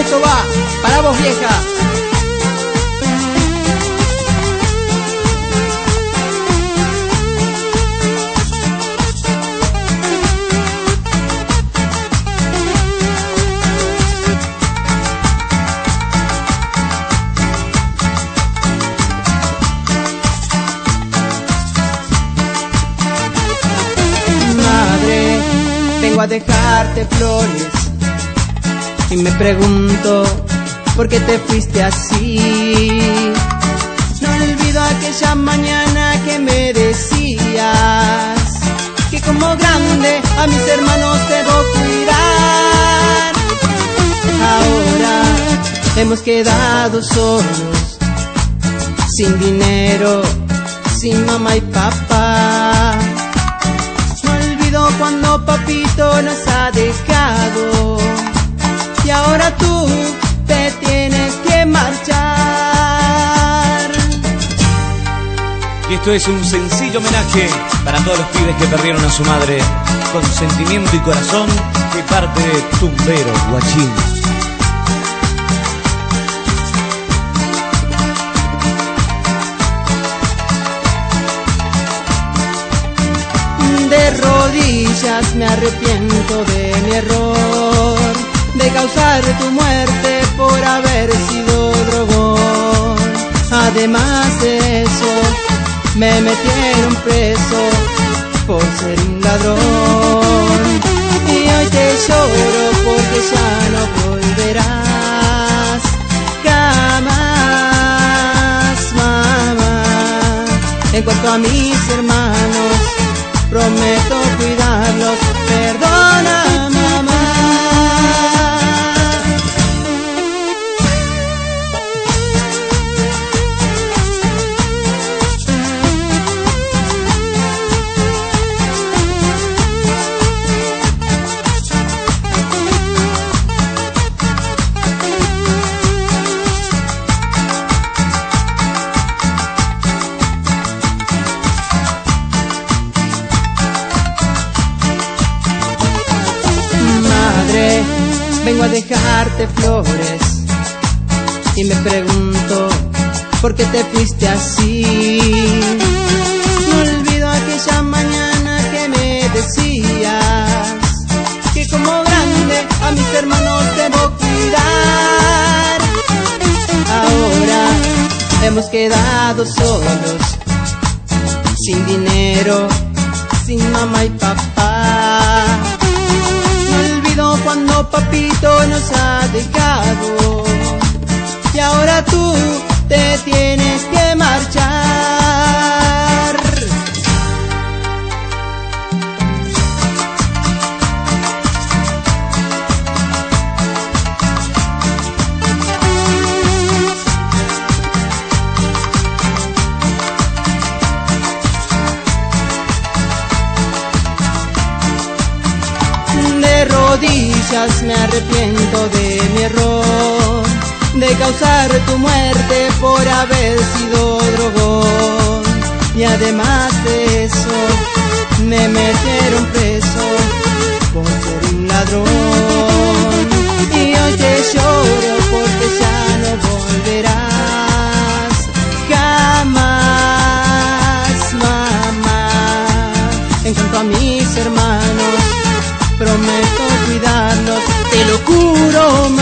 Esto va para vos vieja. Madre, vengo a dejarte flores y me pregunto por qué te fuiste así. No olvido aquella mañana que me decías que como grande a mis hermanos debo cuidar. Ahora hemos quedado solos, sin dinero, sin mamá y papá. No olvido cuando papito nos ha dejado y ahora tú te tienes que marchar. Y esto es un sencillo homenaje para todos los pibes que perdieron a su madre con sentimiento y corazón de parte de Tumbero Guachín. De rodillas me arrepiento de causar tu muerte por haber sido drogón. Además de eso, me metieron preso por ser un ladrón. Y hoy te lloro porque ya no volverás jamás, mamá. En cuanto a mis hermanos, prometo cuidarlos. Perdona, vengo a dejarte flores y me pregunto por qué te fuiste así. No olvido aquella mañana que me decías que como grande a mis hermanos debo cuidar. Ahora hemos quedado solos, sin dinero, sin mamá y papá. rodillas me arrepiento de mi error, de causar tu muerte por haber sido drogón. Y además de eso, me metieron preso por ser un ladrón. Y hoy te lloro porque ya no volverás jamás, mamá. En cuanto a mí, duro me